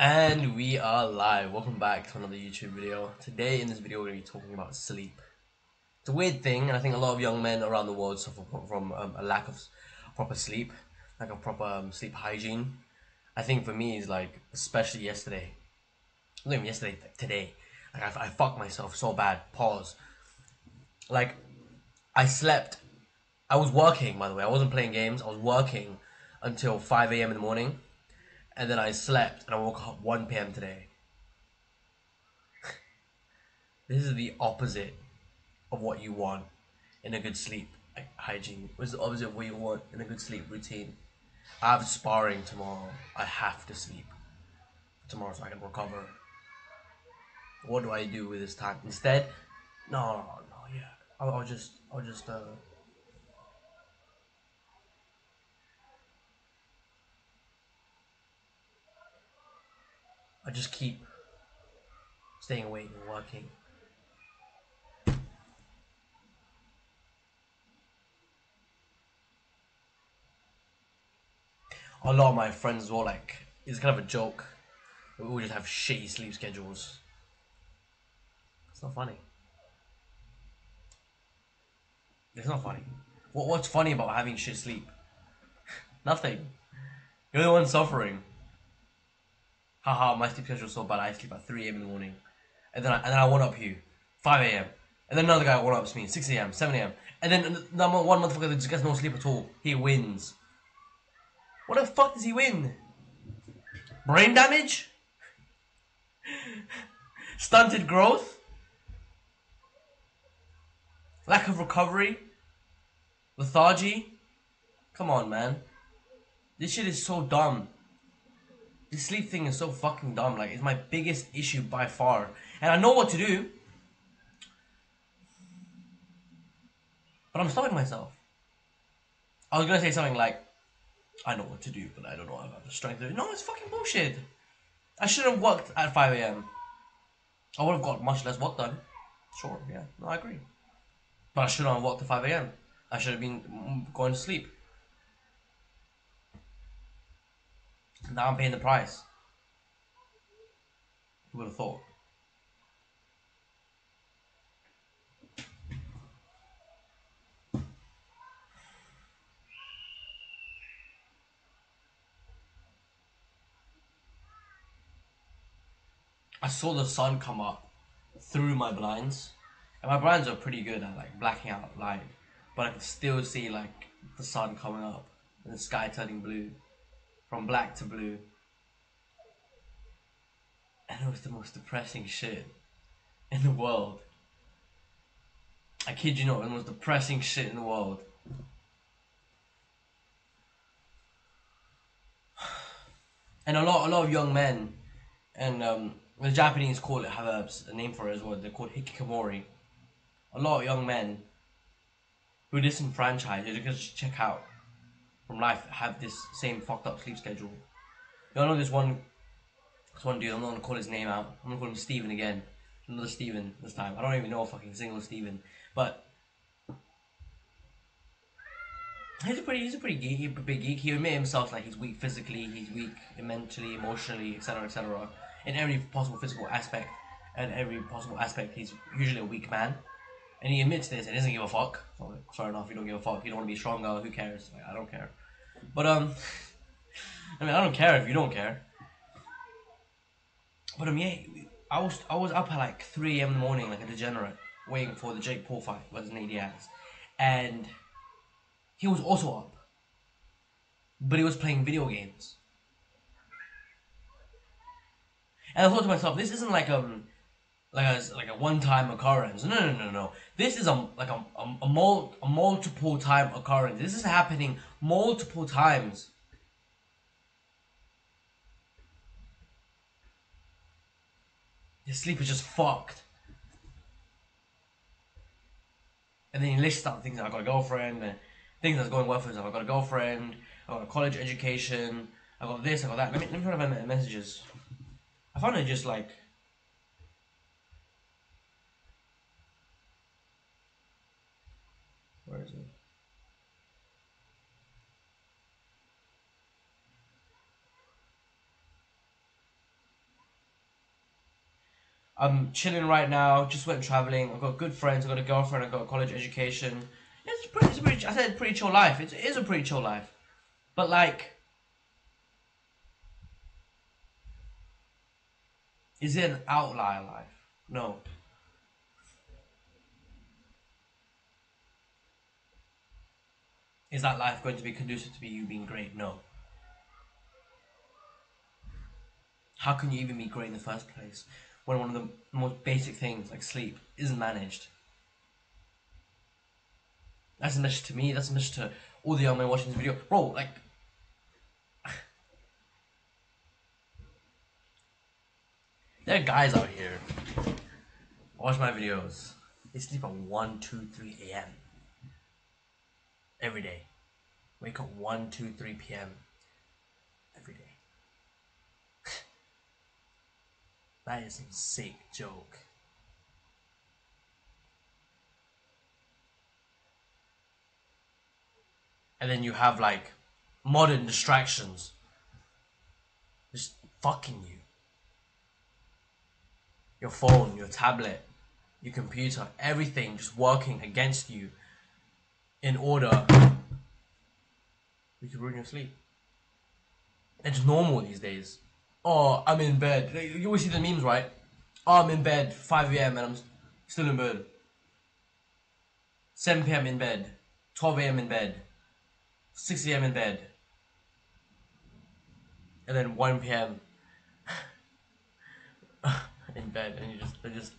And we are live. Welcome back to another YouTube video. Today in this video we're going to be talking about sleep. It's a weird thing and I think a lot of young men around the world suffer from, um, a lack of proper sleep, like a proper um, sleep hygiene. I think for me is like, especially yesterday, not even yesterday, today, like I, I fucked myself so bad. Pause. Like, I slept, I was working by the way, I wasn't playing games, I was working until 5 a.m. in the morning and then I slept and I woke up 1 p.m. today. this is the opposite of what you want in a good sleep hygiene. It's the opposite of what you want in a good sleep routine. I have sparring tomorrow. I have to sleep tomorrow so I can recover. What do I do with this time? Instead, no, no, no, yeah. I'll, I'll just, I'll just, uh, I just keep staying awake and working. A lot of my friends were like, it's kind of a joke. We all just have shitty sleep schedules. It's not funny. It's not funny. What, what's funny about having shit sleep? Nothing. You're the one suffering haha, my sleep schedule is so bad. I sleep at 3 a.m. in the morning, and then I, and then I woke up you 5 a.m. And then another guy woke up me 6 a.m., 7 a.m. And then the one motherfucker that just gets no sleep at all, he wins. What the fuck does he win? Brain damage? Stunted growth? Lack of recovery? Lethargy? Come on, man. This shit is so dumb. This sleep thing is so fucking dumb. Like, it's my biggest issue by far. And I know what to do. But I'm stopping myself. I was gonna say something like, I know what to do, but I don't know I have the strength to do it. No, it's fucking bullshit. I should have worked at 5 a.m. I would have got much less work done. Sure, yeah, no, I agree. But I shouldn't have worked at 5 a.m. I should have been mm, going to sleep. Now I'm paying the price. Who would have thought? I saw the sun come up through my blinds. And my blinds are pretty good at like blacking out light. But I could still see like the sun coming up and the sky turning blue from black to blue. And it was the most depressing shit in the world. I kid you not, the most depressing shit in the world. And a lot, a lot of young men, and um, the Japanese call it have a, a name for it as well. They're called hikikomori. A lot of young men who disenfranchised, you can just check out from life have this same fucked up sleep schedule. You know this one, this one dude. I'm not gonna call his name out. I'm gonna call him Steven again. Another Steven this time. I don't even know a fucking single Steven, but he's a pretty, he's a pretty geek, he's a big geek. He admit himself like he's weak physically, he's weak mentally, emotionally, etc., etc. In every possible physical aspect and every possible aspect, he's usually a weak man. And he admits this and doesn't give a fuck. So, fair enough, you don't give a fuck. You don't want to be stronger. Who cares? Like, I don't care. But um, I mean, I don't care if you don't care. But um, yeah, I was I was up at like 3 a.m. in the morning, like a degenerate, waiting for the Jake Paul fight with Nate Diaz, and he was also up, but he was playing video games. And I thought to myself, this isn't like um like a like a one time occurrence. No, no, no, no. This is a like a a, a, mul- a multiple time occurrence. This is happening multiple times. Your sleep is just fucked. And then you list out things. I've got a girlfriend. And things that's going well for yourself. I've got a girlfriend. I've got a college education. I've got this. I've got that. Let me let me try to find messages. I found it just like Where is it? I'm chilling right now. Just went traveling. I've got good friends. I've got a girlfriend. I've got a college education. It's pretty. It's pretty I said pretty chill life. It's, it is a pretty chill life, but like, is it an outlier life? No. Is that life going to be conducive to be you being great? No. How can you even be great in the first place when one of the most basic things like sleep isn't managed? That's a message to me, that's a message to all the young men watching this video. Bro, like There are guys out here watch my videos. They sleep at 1, 2, 3 a.m. every day. Wake up 1, 2, 3 p.m. every day. That is a sick joke. And then you have like modern distractions just fucking you your phone, your tablet, your computer, everything just working against you in order you ruin your sleep. It's normal these days. Oh, I'm in bed. You always see the memes, right? Oh, I'm in bed, 5 a.m. and I'm still in bed. 7 p.m. in bed. 12 a.m. in bed. 6 a.m. in bed. And then 1 p.m. in bed and you just they're just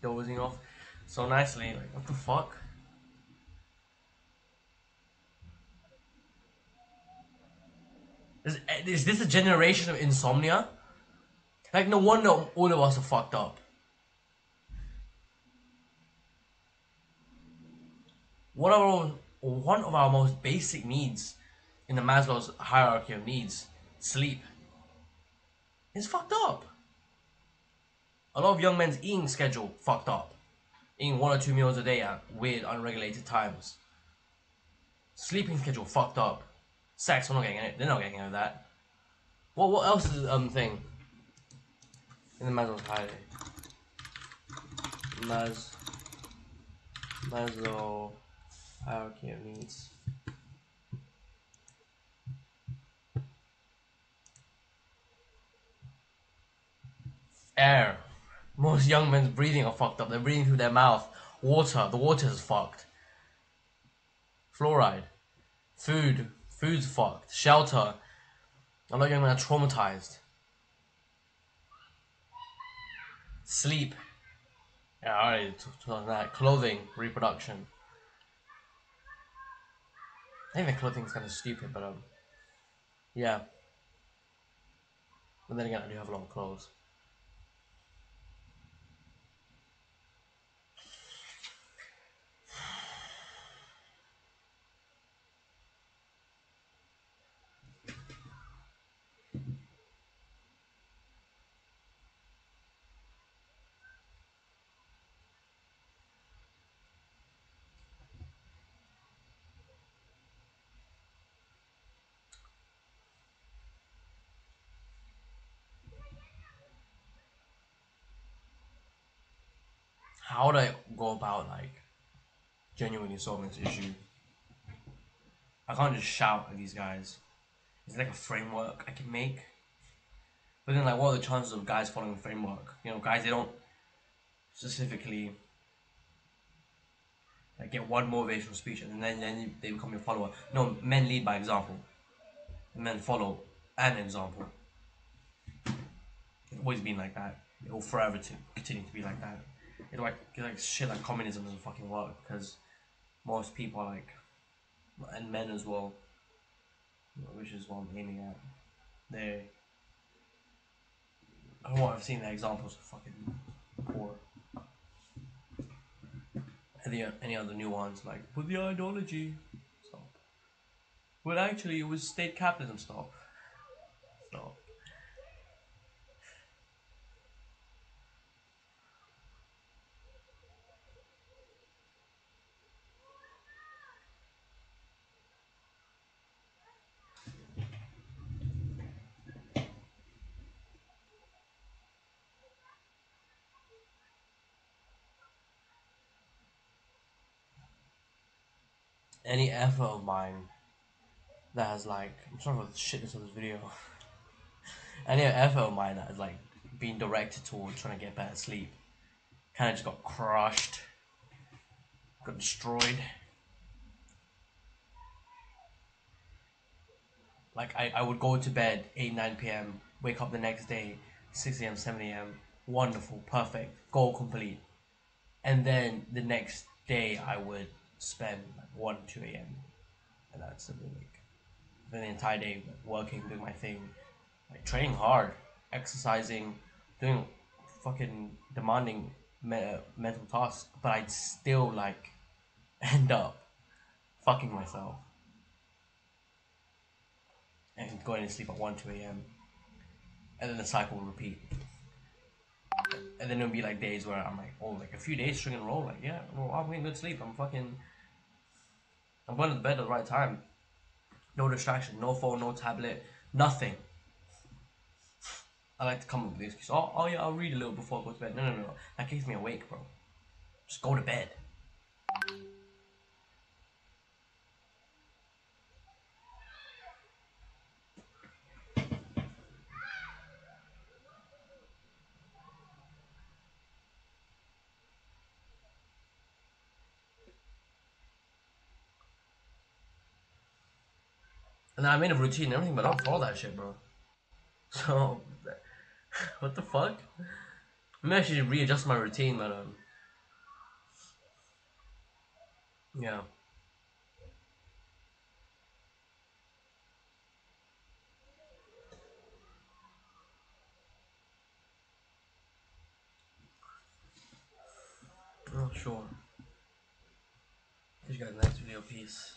dozing off so nicely. Like what the fuck? Is, is this a generation of insomnia? Like no wonder all of us are fucked up. One of our one of our most basic needs in the Maslow's hierarchy of needs, sleep, is fucked up. A lot of young men's eating schedule fucked up. Eating one or two meals a day at weird, unregulated times. Sleeping schedule fucked up. Sex, we're not getting it. They're not getting any of that. What what else is um thing? In the Maslow's hierarchy. Mas Maslow hierarchy of needs. Air. Most young men's breathing are fucked up. They're breathing through their mouth. Water. The water is fucked. Fluoride. Food. Food's fucked. Shelter. Lot of young are traumatized. Sleep. Yeah, I already about that. Clothing. Reproduction. I think the clothing is kind of stupid, but um, yeah. But then again, I do have a lot of clothes. How would I go about like genuinely solving this issue? I can't just shout at these guys. Is like a framework I can make? But then like what are the chances of guys following the framework? You know, guys they don't specifically like get one motivational speech and then then they become your follower. No, men lead by example. Men follow an example. It's always been like that. It will forever to continue to be like that it like like shit like communism doesn't fucking work because most people are like and men as well which is what I'm aiming at. They I don't know I've seen the examples of fucking poor. Any, any other new ones like with the ideology stop well actually it was state capitalism stop. Stop any effort of mine that has like I'm sorry for the shitness of this video. any effort of mine that has like been directed towards trying to get better sleep kind of just got crushed, got destroyed. Like I, I would go to bed 8, 9 p.m., wake up the next day, 6 a.m., 7 a.m., wonderful, perfect, goal complete. And then the next day I would spend 1, 2 a.m. And that's something like the entire day working, doing my thing, like training hard, exercising, doing fucking demanding me- uh, mental tasks, but I'd still like end up fucking myself and going to sleep at 1, 2 a.m. And then the cycle will repeat. And then it'll be like days where I'm like, oh, like a few days string in a row, like, yeah, well, I'm getting good sleep. I'm fucking, I'm going to bed at the right time. No distraction, no phone, no tablet, nothing. I like to come up with the excuse, oh, oh yeah, I'll read a little before I go to bed. No, no, no, that keeps me awake, bro. Just go to bed. And I made a routine and everything, but I don't follow that shit, bro. So, what the fuck? Maybe I should readjust my routine, but um, yeah. Oh, sure. See you guys next video. Peace.